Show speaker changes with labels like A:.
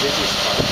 A: desse espaço.